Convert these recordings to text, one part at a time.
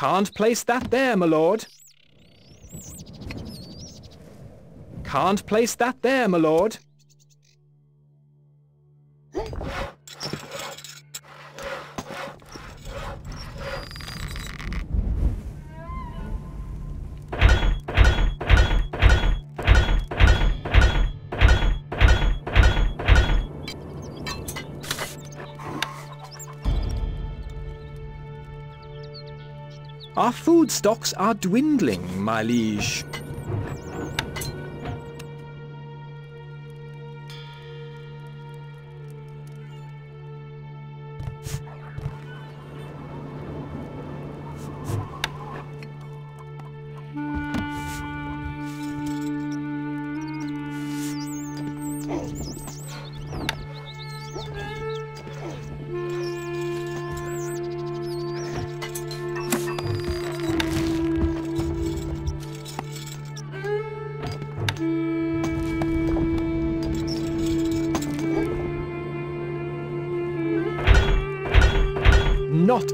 Can't place that there, my lord. Can't place that there, my lord. Stocks are dwindling, my liege.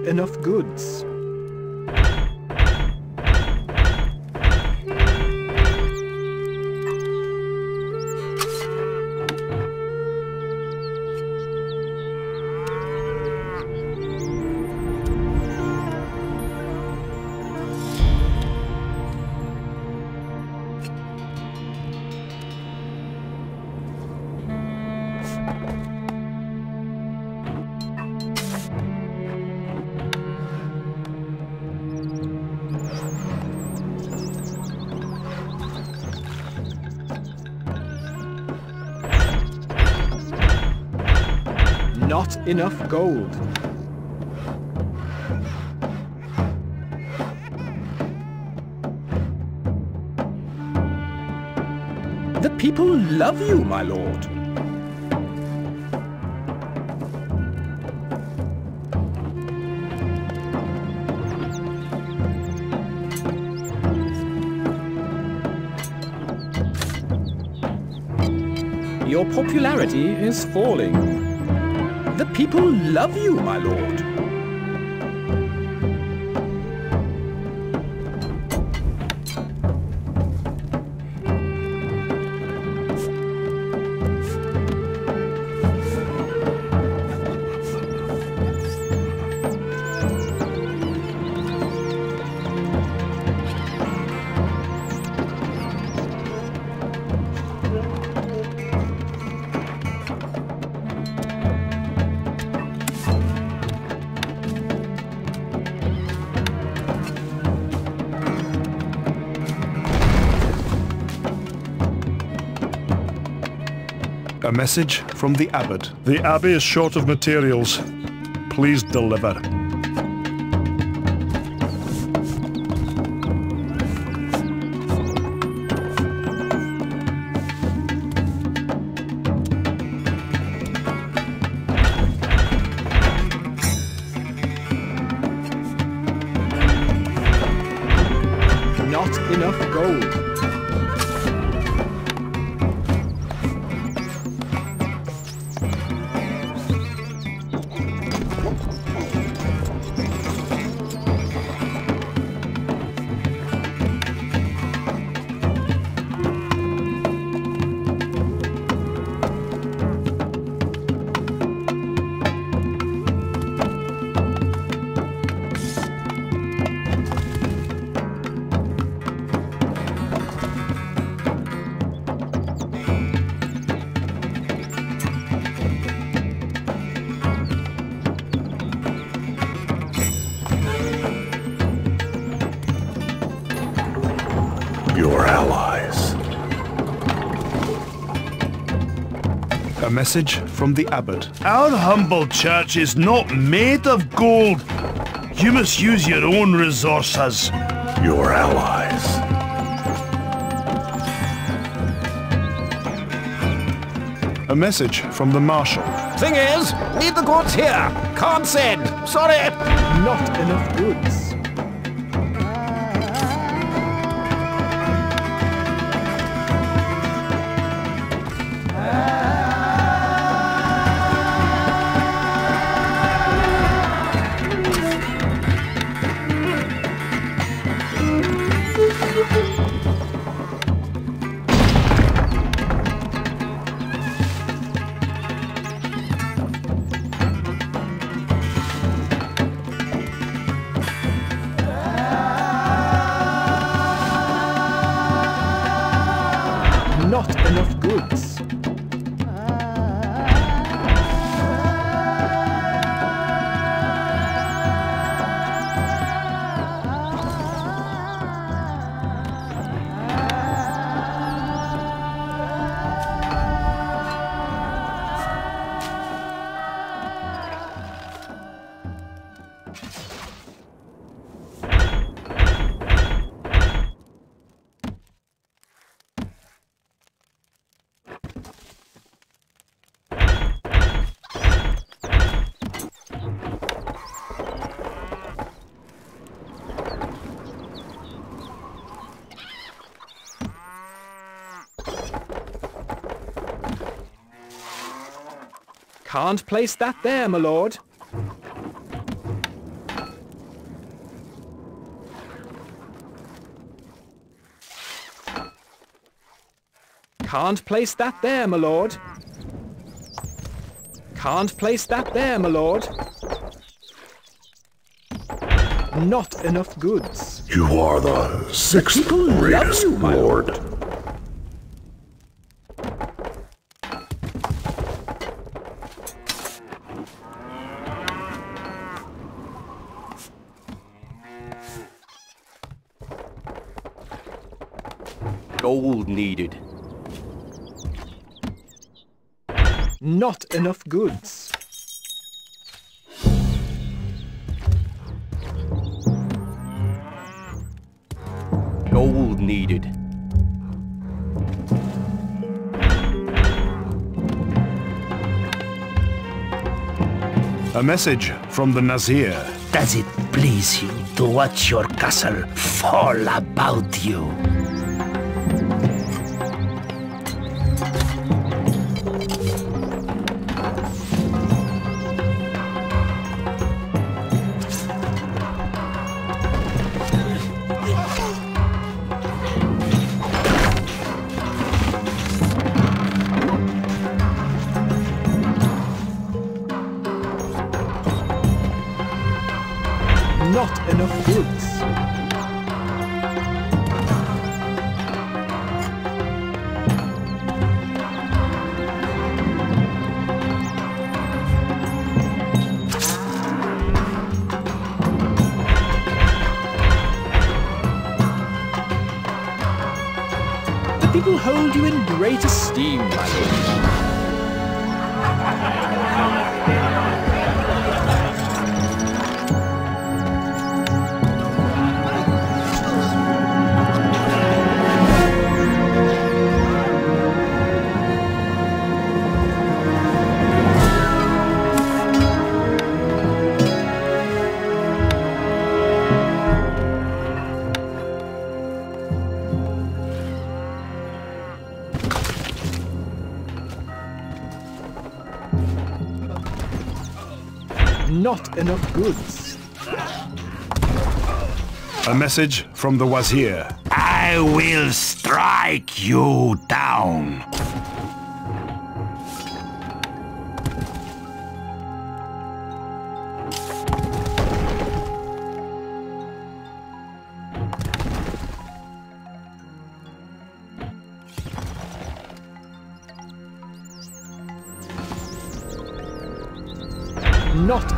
Enough goods. Enough gold. The people love you, my lord. Your popularity is falling. People love you, my lord. A message from the abbot. The abbey is short of materials. Please deliver. Message from the abbot. Our humble church is not made of gold. You must use your own resources. Your allies. A message from the marshal. Thing is, need the goods here. Can't send. Sorry. Not enough goods. Can't place that there, my lord. Can't place that there, my lord. Can't place that there, my lord. Not enough goods. You are the sixth people greatest you, my lord. Gold needed. Not enough goods. Gold needed. A message from the Wazir. Does it please you to watch your castle fall about you? Not enough goods. A message from the Wazir. I will strike you down.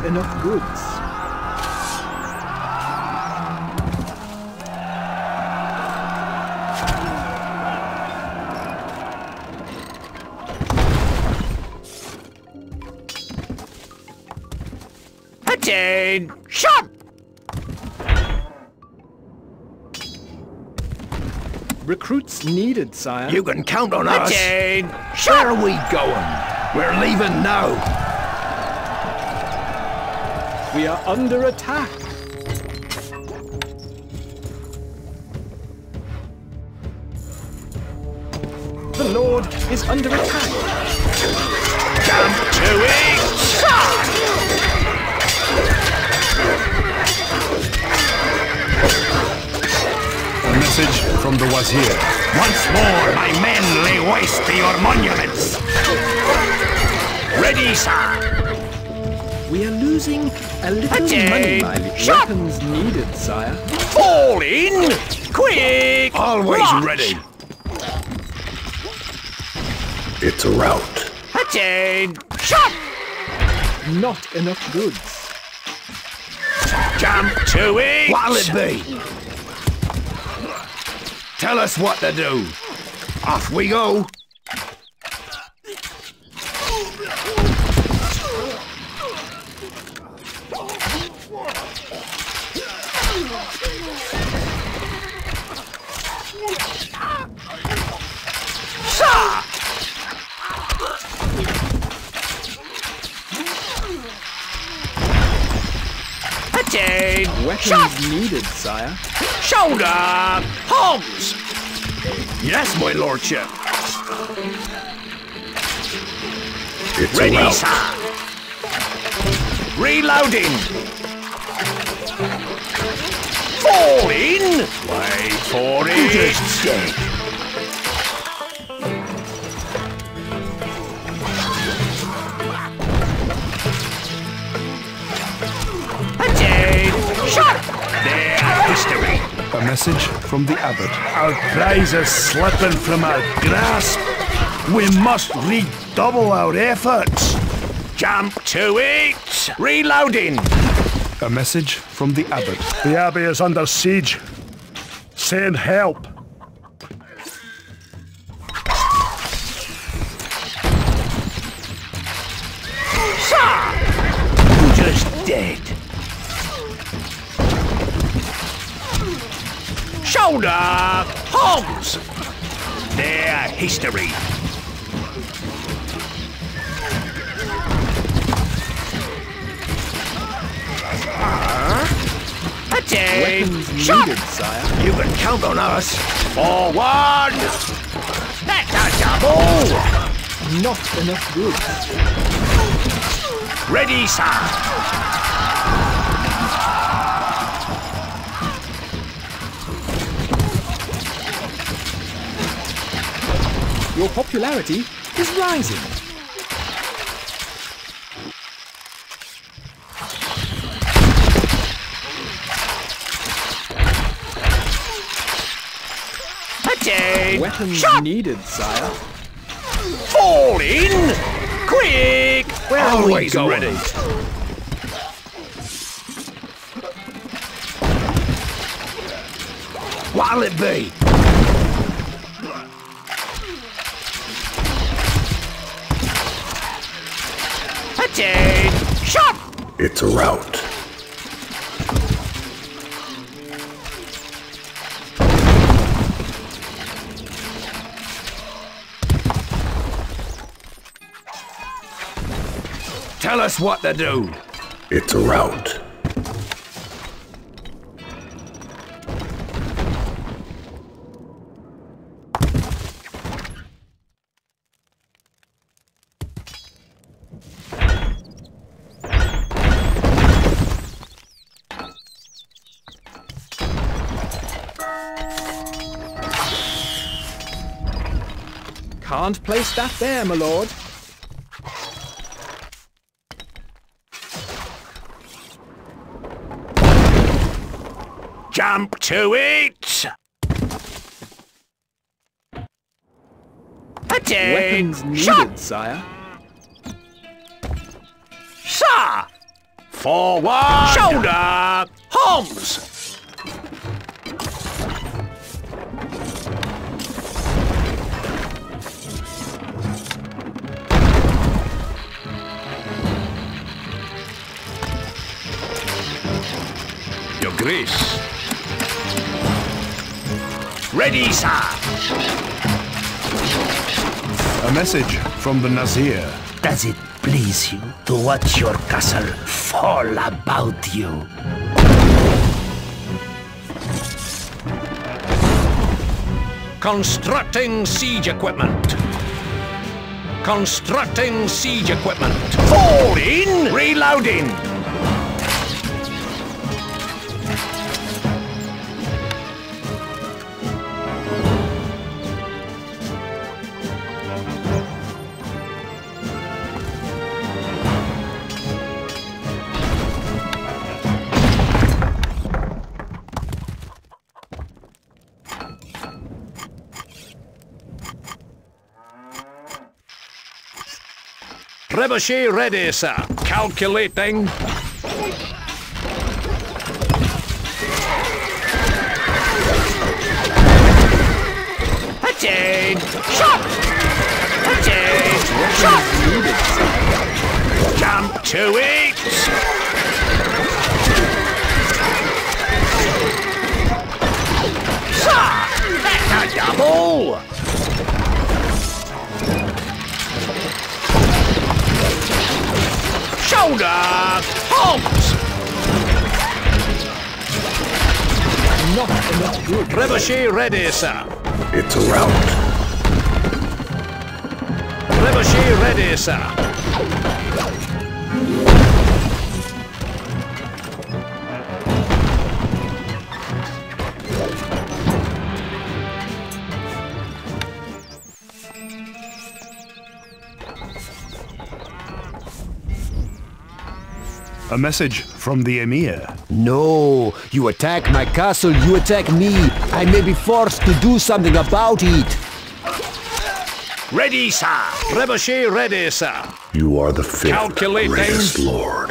Enough goods. Attain! Shot! Recruits needed, sire. You can count on us. Attain! Where are we going? We're leaving now. We are under attack. The Lord is under attack. Jump to it! A message from the Wazir. Once more, my men lay waste to your monuments. Ready, sir. We are losing a little Attain. money mileage. Shot. Weapons needed, sire. Fall in! Quick! Always March. ready. It's a rout. Attain! Shot! Not enough goods. Jump to it! What'll it be? Tell us what to do. Off we go. Attain! Weapons needed, sire. Shoulder! Holmes! Yes, my lordship. It's Ready, a sir! Reloading! Fall in! Wait for it! Attain! A message from the Abbot. Our prize is slipping from our grasp. We must redouble our efforts. Jump to it! Reloading! A message from the Abbot. The abbey is under siege. Send help. Shoulder! Holmes! Their history. Attain! Weapons Shot! needed, sire. You can count on us. Forward! That's a double! Not enough goods. Ready, sir. Your popularity is rising. Weapons Shot! needed, sire. Fall in! Quick! Where are we Always going? ready. What'll it be? Shot! It's a rout. Tell us what to do. It's a rout. Can't place that there, my lord. Jump to it! Attain! Weapons needed, Shot! sire. Sir! Forward! Shoulder! Arms! Ready, sir! A message from the Wazir. Does it please you to watch your castle fall about you? Constructing siege equipment. Constructing siege equipment. Fall in! Reloading! Trebuchet ready, sir. Calculating. Attain! Shot! Attain! Shot! Jump to it! Sir! That's a double! Shoulder! Arms! Not enough good. Trebuchet ready, sir. It's a rout. Trebuchet ready, sir. Message from the Emir. No, you attack my castle, you attack me. I may be forced to do something about it. Ready, sir. Trebuchet ready, sir. You are the fifth Calculating. greatest lord.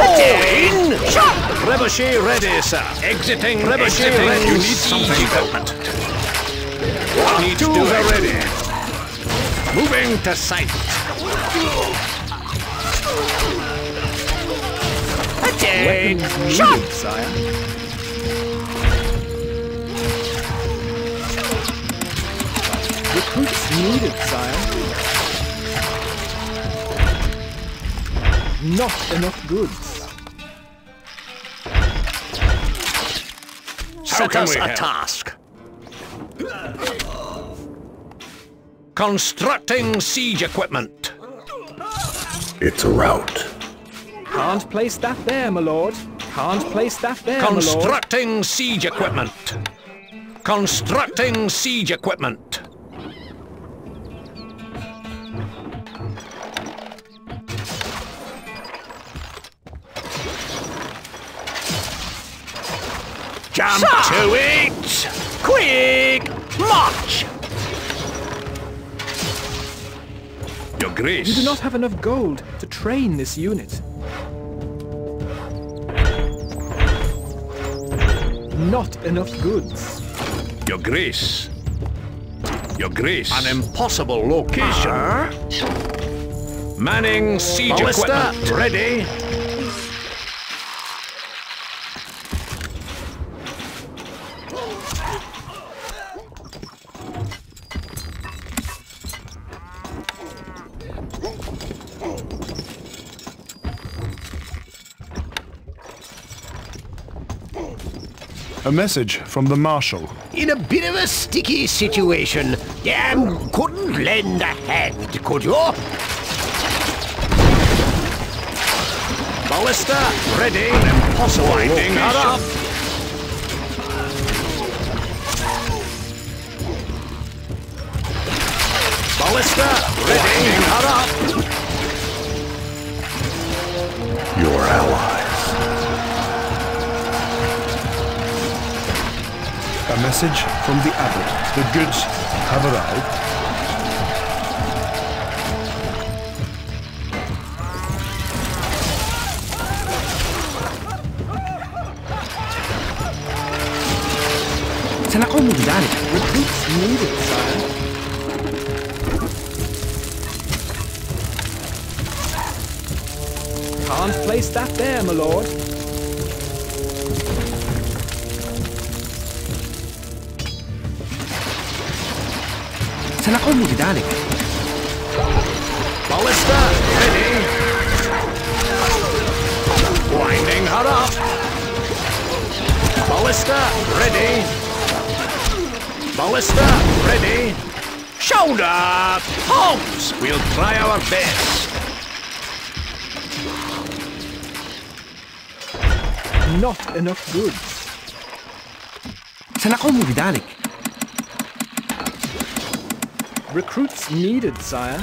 Fall in! Shot! Trebuchet ready, sir. Exiting, Trebuchet ready. You need something. equipment. Need tools are ready. Moving to site. Attain! Weapons Shot! sire. Recruits needed, sire. Not enough goods. Set can us we a help? task. Constructing siege equipment. It's a rout. Can't place that there, my lord. Can't place that there, my lord. Constructing siege equipment. Constructing siege equipment. Jump to it! Quick! March! Your Grace. You do not have enough gold to train this unit. Not enough goods. Your Grace. Your Grace. An impossible location. Ah. Manning siege Ballista, equipment. Ready? A message from the Marshal. In a bit of a sticky situation. Damn, couldn't lend a hand, could you? Ballista, ready. Impossible Winding oh, her up. Ballista, ready. Winding her up. Your allies. A message from the abbot. The goods have arrived. سنقوم بذلك Recruits needed, sire. Can't place that there, my lord. سنقوم بذلك Ballista, ready. Winding her up. Ballista, ready. Ballista, ready. Shoulder! Homes! We'll try our best. Not enough goods. سنقوم بذلك Recruits needed, sire.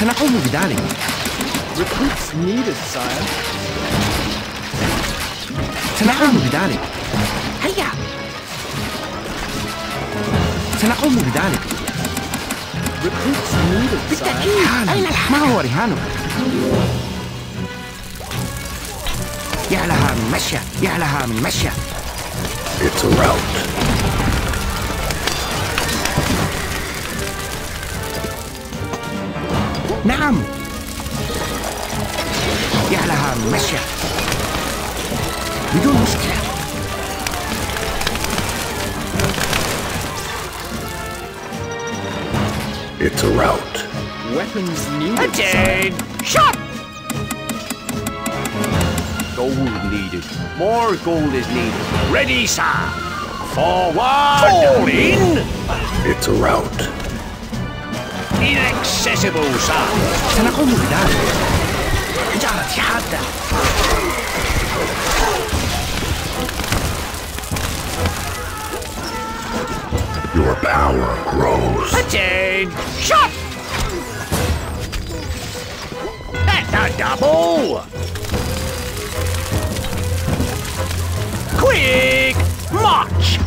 سنقوم بذلك Recruits needed, sire. سنقوم بذلك هيا سنقوم بذلك Recruits needed, sire. حالا ما هو رهانك يا لها من مشية يا لها من مشية It's a rout. نعم يا لها من مشية بدون مشكلة It's a rout. Weapons needed, sire. Attain! Shot! gold needed. More gold is needed. Ready, sir! Forward! Fall in! It's a route. Inaccessible, sir. It's go comunidad. Yardiada. Your power grows. Attain! Shot! That's a double! Quick! March!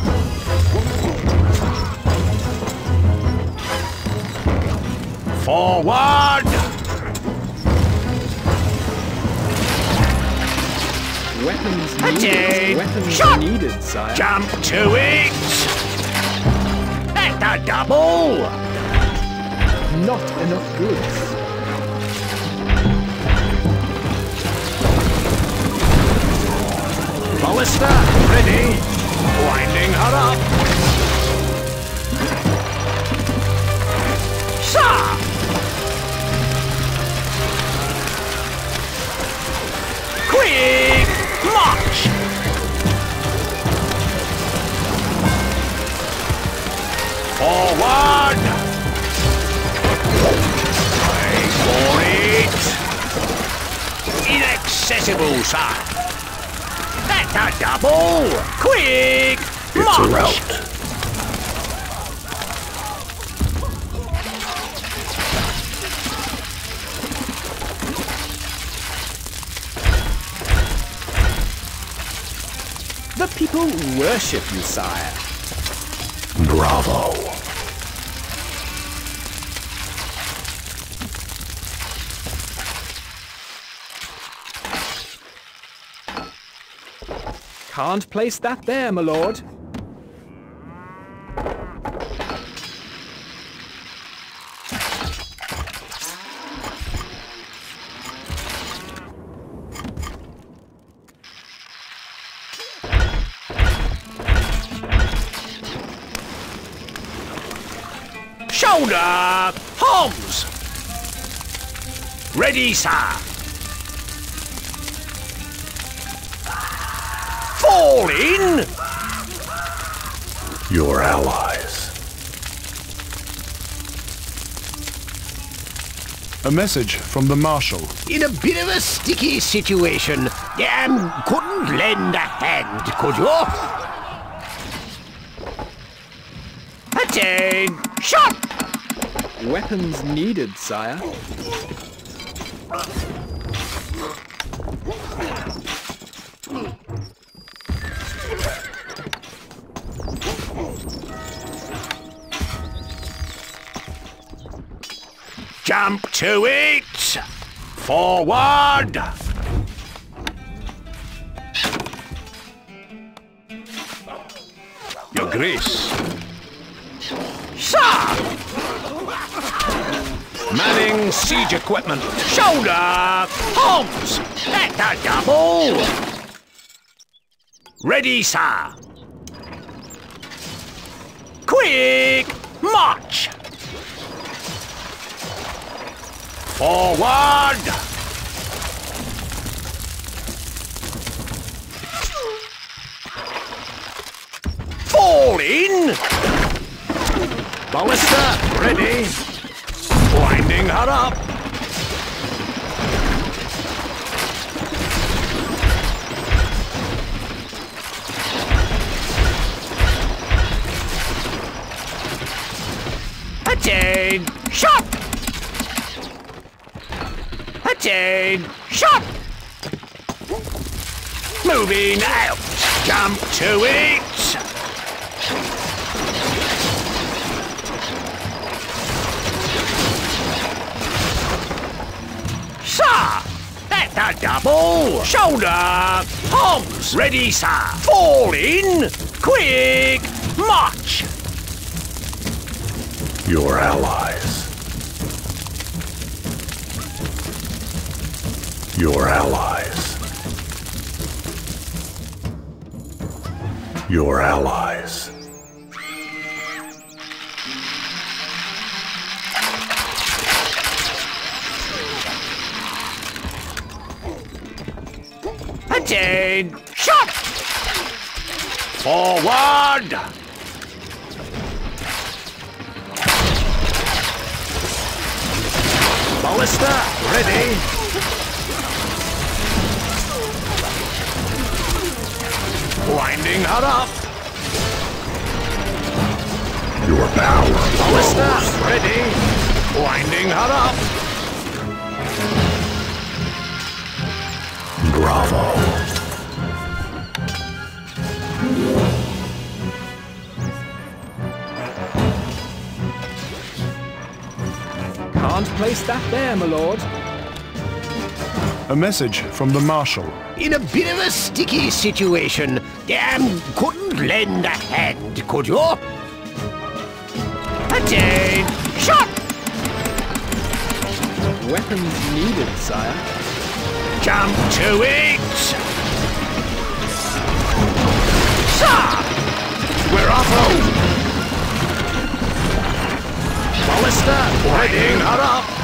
Forward! Weapons needed. Weapons Shot. needed, sire. Jump to it! That's a double! Not enough goods. Ballista, ready. Winding her up. Sir! Quick! March! Forward! Wait for it! Inaccessible, sir! A double! Quick! It's a March! The people worship you, sire. Bravo. Can't place that there, my lord. Shoulder! Homs! Ready, sir! Fall in! Your allies. A message from the Marshal. In a bit of a sticky situation. Um, couldn't lend a hand, could you? Attain! Shot! Weapons needed, sire. Jump to it! Forward! Your Grace. Sir! Manning siege equipment. Shoulder! Arms! At the double! Ready, sir! Quick! March! Forward! Fall in! Ballista, ready. Winding her up. Attain! Shot! Moving out! Jump to it! Sir! At the double! Shoulder! Arms! Ready, sir! Fall in! Quick! March! Your allies. Your allies. Your allies. Attain! Shot! Forward! Ballista, ready. Winding her up. Your power Ballista, grows. ready. Winding her up. Bravo. Can't place that there, my lord. A message from the Marshal. In a bit of a sticky situation. Um, couldn't lend a hand, could you? Attain! Shot! Weapons needed, sire. Jump to it! Sir! We're off home! Ballista, winding her up!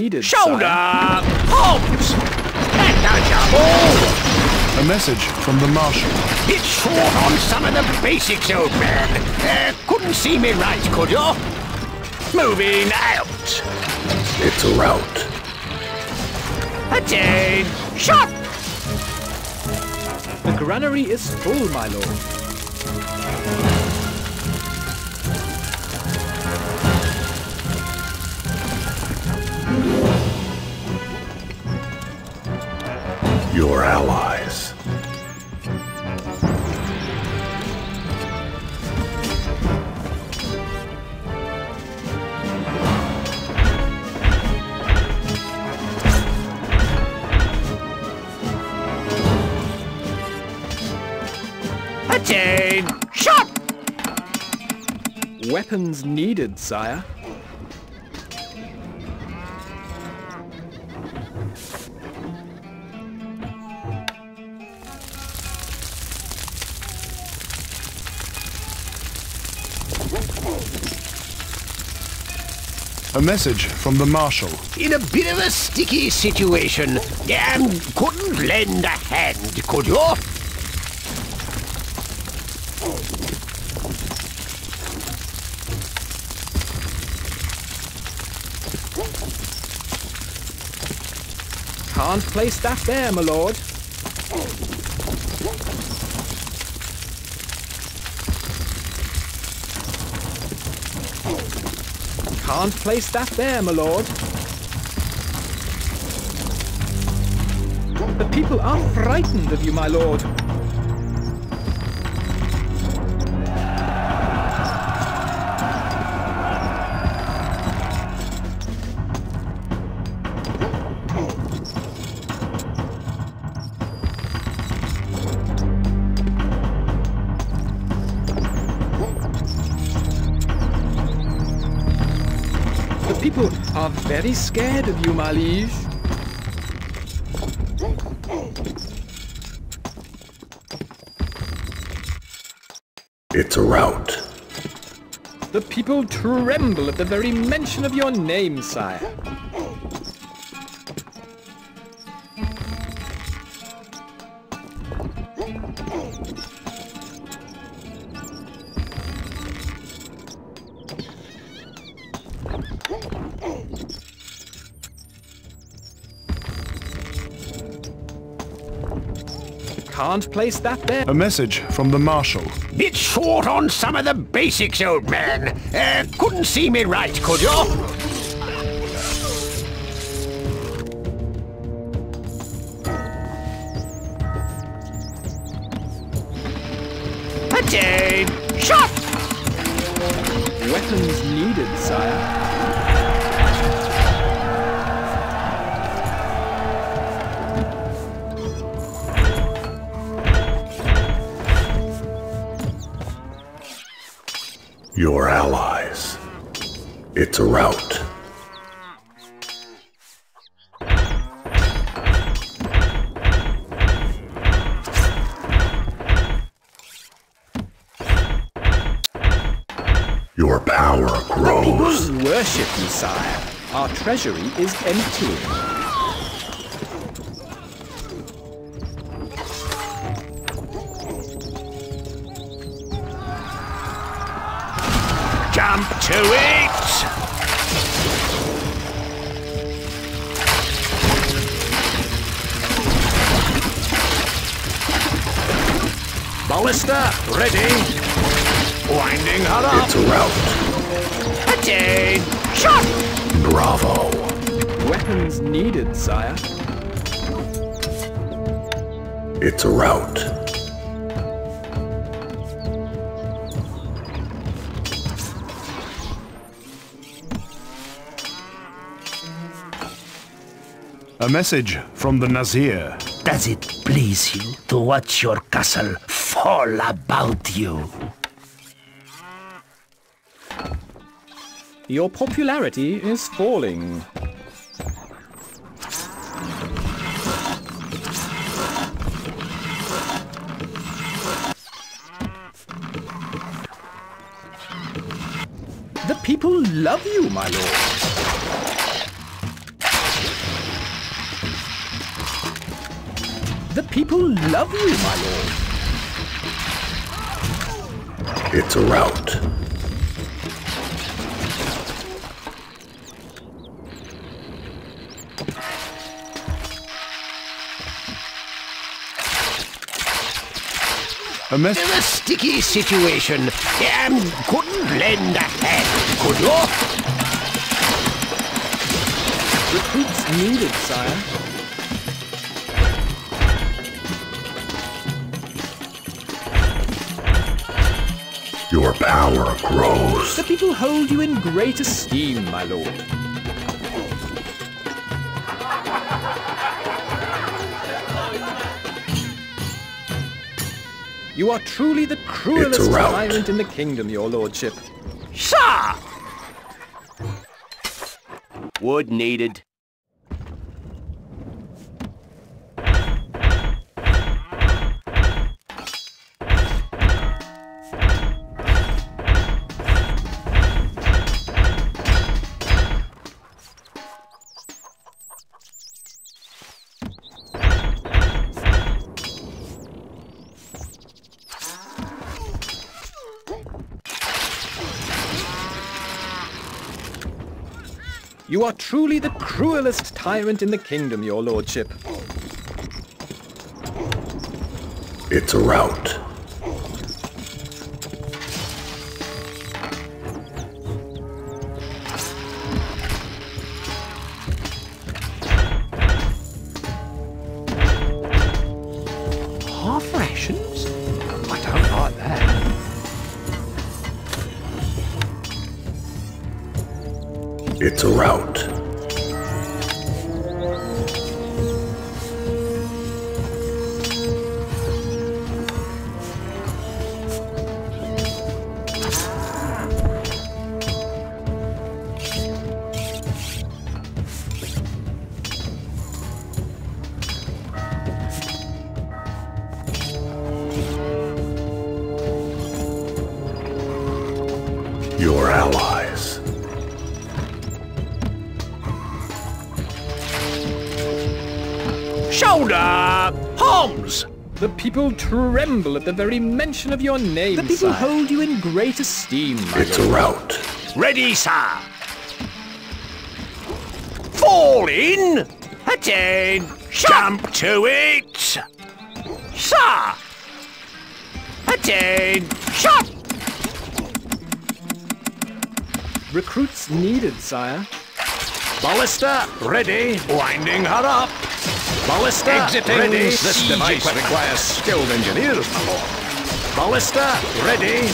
Needed, Shoulder! sire. Arms! At the double! A message from the Marshal. Bit short on some of the basics, old man. Uh, couldn't see me right, could you? Moving out! It's a rout. Attain! Shot! The granary is full, my lord. your allies. Attain! Shot! Weapons needed, sire. A message from the Marshal. In a bit of a sticky situation. Um, couldn't lend a hand, could you? Can't place that there, my lord. Can't place that there, my lord. The people are frightened of you, my lord. Very scared of you, my liege. It's a rout. The people tremble at the very mention of your name, sire. Can't place that there. A message from the Marshal. Bit short on some of the basics, old man. Uh, couldn't see me right, could you? Your allies. It's a rout. Your power grows. Worship sire. Our treasury is empty. Jump to it! Ballista, ready. Winding her up. It's a rout. Attain! Shot! Bravo. Weapons needed, sire. It's a A message from the Wazir. Does it please you to watch your castle fall about you? Your popularity is falling. The people love you, my lord. People love you, my lord. It's a rout. A message. In a sticky situation. Damn, couldn't lend a hand, could you? Recruits needed, sire. Your power grows. The people hold you in great esteem, my lord. You are truly the cruelest tyrant in the kingdom, your lordship. Sir! Wood needed. You are truly the cruelest tyrant in the kingdom, your lordship. It's a rout. It's a rout. People tremble at the very mention of your name, The people sire. hold you in great esteem, my It's a rout. Ready, sir! Fall in! Attain! Jump to it! Sir! Attain! Shot! Recruits needed, sire. Ballista ready. Winding her up. Ballista Exiting ready. This device equipment. requires skilled engineers, my lord. Ballista ready.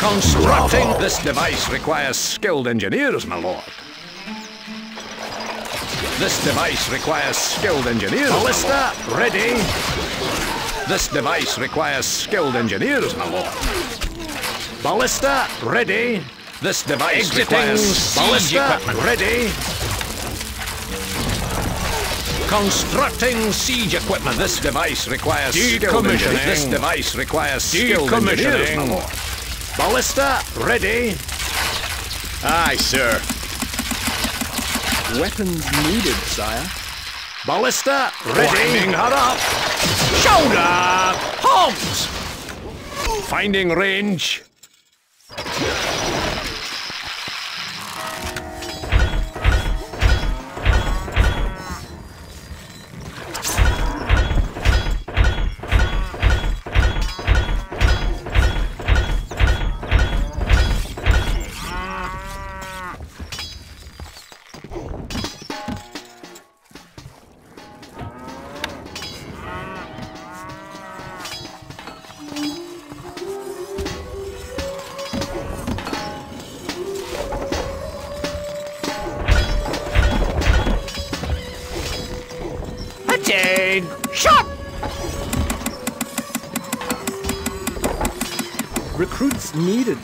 Constructing. Bravo. This device requires skilled engineers, my lord. This device requires skilled engineers. my lord. Ballista ready. This device requires skilled engineers, my lord. Ballista ready. This device Exiting requires ballista equipment. ready. Constructing siege equipment. This device requires. Decommissioning. This device requires skilled engineers, Decommissioning. lord. Ballista ready. Aye, sir. Weapons needed, sire. Ballista ready. Winding her up. Shoulder. Holmes. Finding range.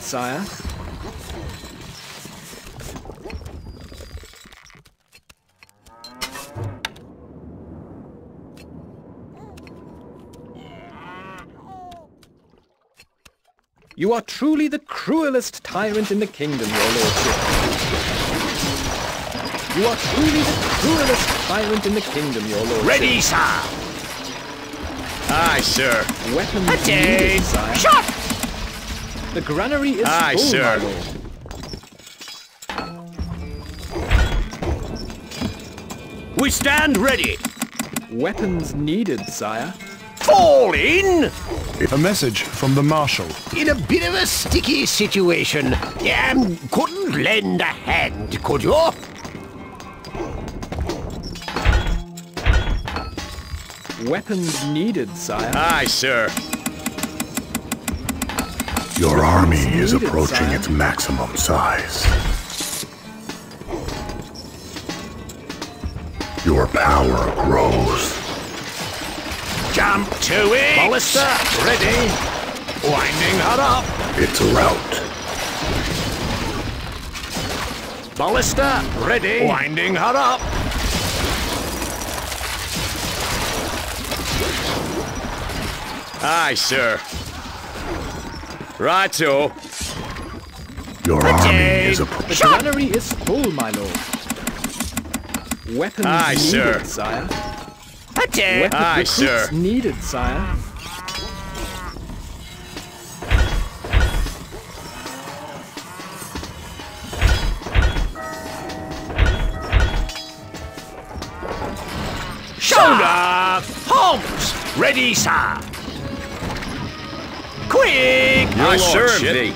Sire. You are truly the cruelest tyrant in the kingdom, your lordship. You are truly the cruelest tyrant in the kingdom, your lordship. Ready, sir. Aye, sir. Weapons Attain. needed, sire. Shot. The granary is Aye, full, sir. my lord. We stand ready. Weapons needed, sire. Fall in. A message from the Marshal. In a bit of a sticky situation. Um, couldn't lend a hand, could you? Weapons needed, sire. Aye, sir. Your army is approaching its maximum size. Your power grows. Jump to it! Ballista, ready! Winding her up! Its route. Ballista, ready! Winding her up! Aye, sir. Righto. Your army is a The granary is full, my lord. Weapons Aye, needed, sir. sire. Attack! Weapon Aye, recruits sir. needed, sire. Shoulder! Halt! Ready, sir. Quick! I serve lordship. thee.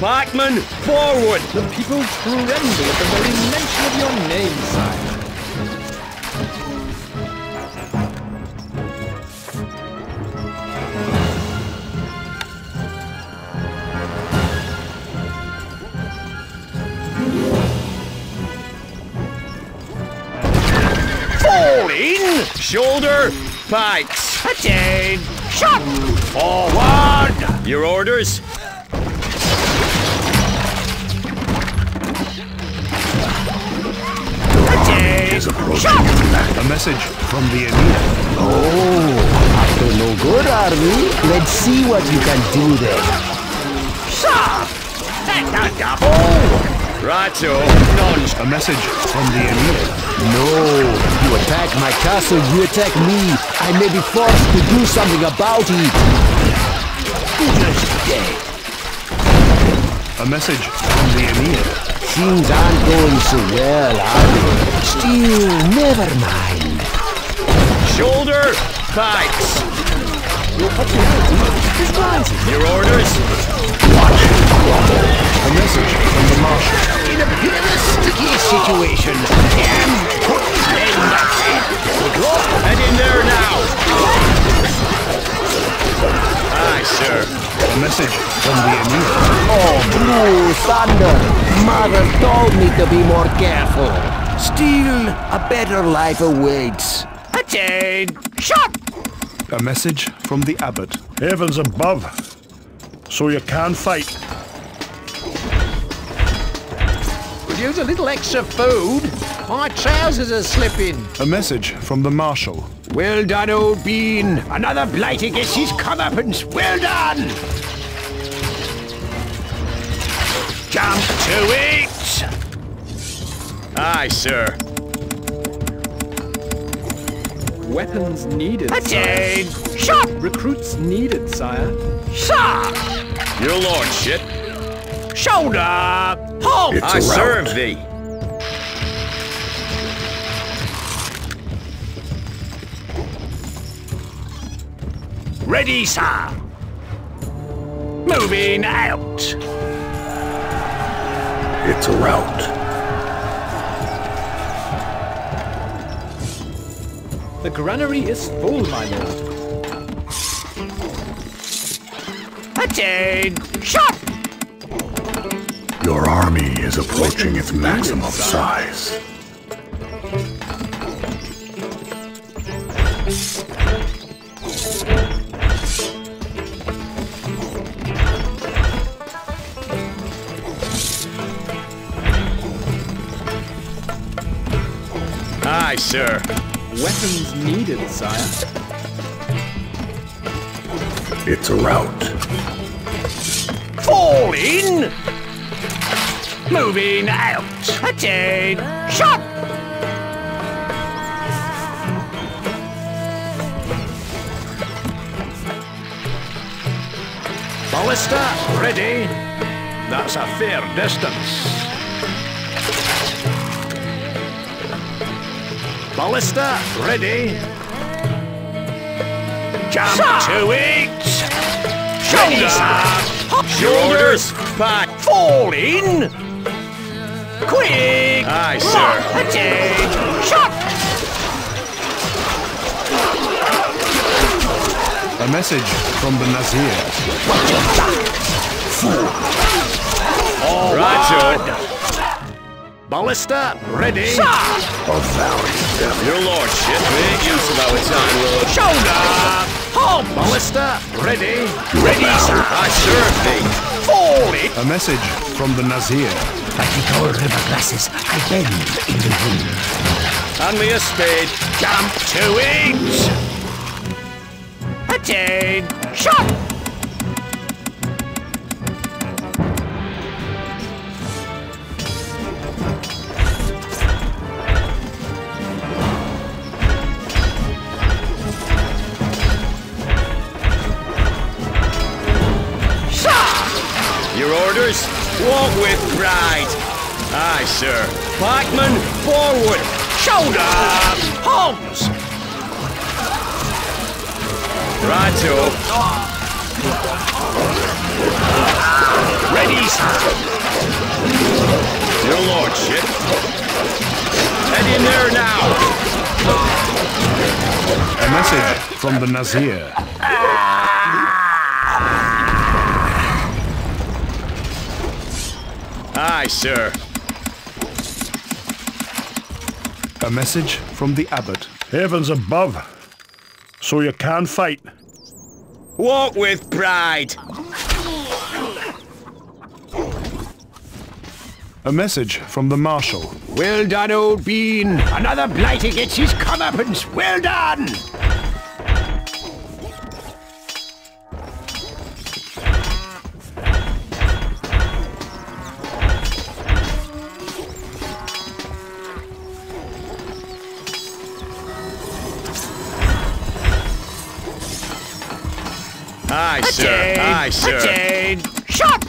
Bachman, forward! The people tremble at the very mention of your name, sire. Fall in! Shoulder, pikes. Attain! Shot! Forward! Your orders? Attain! is approaching. A message from the Emir. Oh, up to no good, are we? Let's see what you can do then. Sir! That's a double! Oh! Righto. A message from the Emir. No, you attack my castle, you attack me. I may be forced to do something about it. A message from the Emir. Things aren't going so well, are they? Still, never mind. Shoulder, pikes. Your popularity is. Your orders? Watch. A message from the Marshal. In a bit of a sticky situation. Damn! Couldn't lend a hand. Good luck. Head in there now. Aye, sir. A message from the Emir. Oh, Blue Thunder! Mother told me to be more careful. Still, a better life awaits. Attain! Shot! A message from the Abbot. Heavens above. So you can fight. Could use a little extra food. My trousers are slipping. A message from the Marshal. Well done, old bean. Another blighter gets his comeuppance. Well done. Jump to it! Aye, sir. Weapons needed, sire. Attain! Shot! Recruits needed, sire. Sir! Your lordship. Shoulder! Halt! It's I a serve thee. Ready, sir. Moving out. It's a rout. The granary is full, my lord. Attain! Shot! Your army is approaching its maximum size. Aye, sir. Weapons needed, sire. It's a rout. Fall in! Moving out. Attain! Shot! Ballista, ready. That's a fair distance. Ballista, ready. Jump to it. Shoulder. Your orders? Pike. Fall in. Quick. Aye, sir. Attain! Shot! A message from the Wazir. Righto. Ballista, ready. Shot. A valiant devil. Your lordship. Make use of our time, Lord. Shoulder. Halt. Ballista, ready. Ready, sir. I serve thee. Fall in. A message from the Wazir. Like the tall river glasses, I bend in the wind. Hand me a spade. Jump to it! Attain! Shot! Aye, sir. Pikeman, forward. Shoulder! Holmes! Righto. Ready, sir! Your lordship. Head in there now. A message from the Wazir. Aye, sir. A message from the abbot. Heavens above. So you can fight. Walk with pride. A message from the marshal. Well done, old bean. Another blighter gets his comeuppance. Well done! Sir. Aye, sir. Attain! Shot!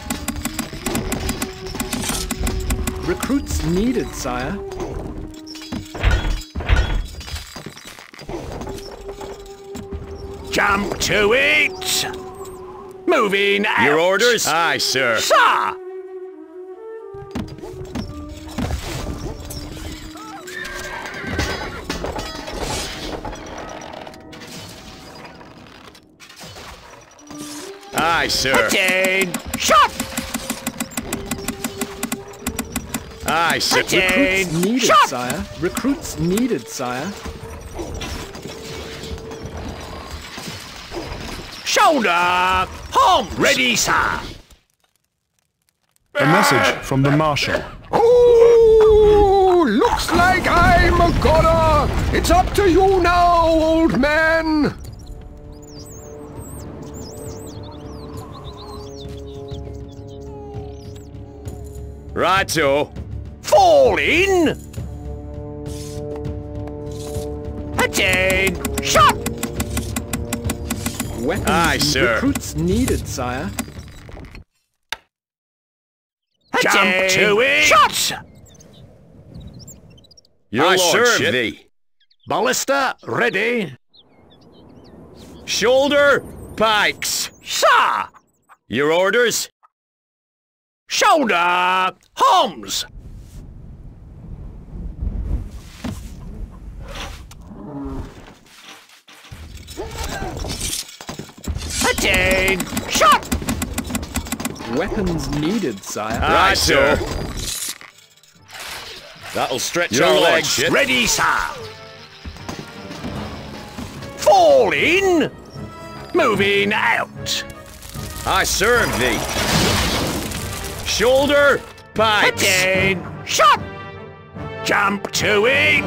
Recruits needed, sire. Jump to it! Moving out! Your orders? Aye, sir. Sir! Aye, sir. Attain! Shot! Aye, sir. Attain! Recruits needed, Shot! sire. Recruits needed, sire. Shoulder! Holmes! Ready, sir! A message from the marshal. Oh, looks like I'm a goner. It's up to you now, old man. Righto. Fall in! Attain! Shot! Weapons Aye, sir. recruits needed, sire. Jump to it! Shot! Your I lordship. serve thee. Ballista ready. Shoulder pikes. Sir! Your orders? Shoulder! Holmes! Attain! Shot! Weapons needed, sire. Aye, Right, sir. sir. That'll stretch Your our legs. lordship. Ready, sir! Fall in! Moving out! I serve thee. Shoulder pikes. Attain! Shot! Jump to it!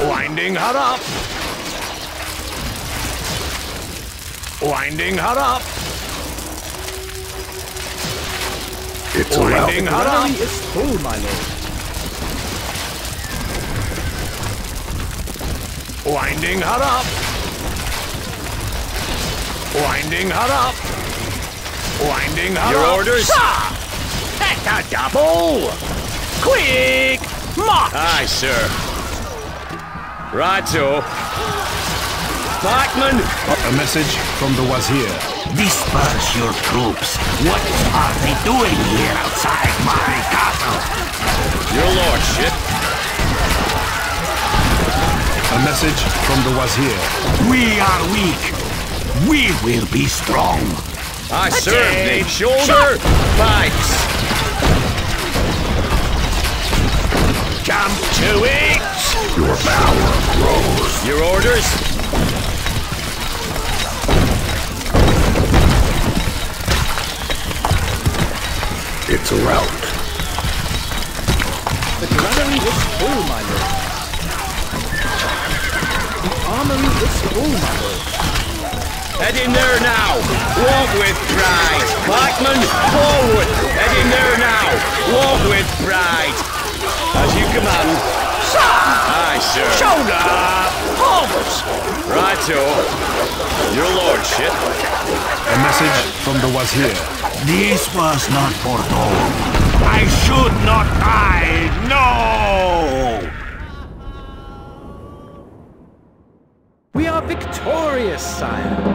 Winding her up! Winding her up! It's allowed. Winding her up! Granary is full, my lord. Winding her up! Winding her up! Winding her Your up! orders? Sir! That's a double! Quick! March! Aye, sir. Righto. Pikeman. A message from the wazir. Disperse your troops. What are they doing here outside my castle? Your lordship. A message from the Wazir. We are weak. We will be strong. I serve the shoulder fights. Come to it. Your power grows. Your orders. It's a rout. The cannon was full, my lord. The armory is full, my lord. Head in there now. Walk with pride. Blackman, forward. Head in there now. Walk with pride. As you command. Sir! Aye, sir. Shoulder! Forwards! Righto. Your lordship. A message from the Wazir. This was not Bordeaux. I should not die. No! Are victorious, sire.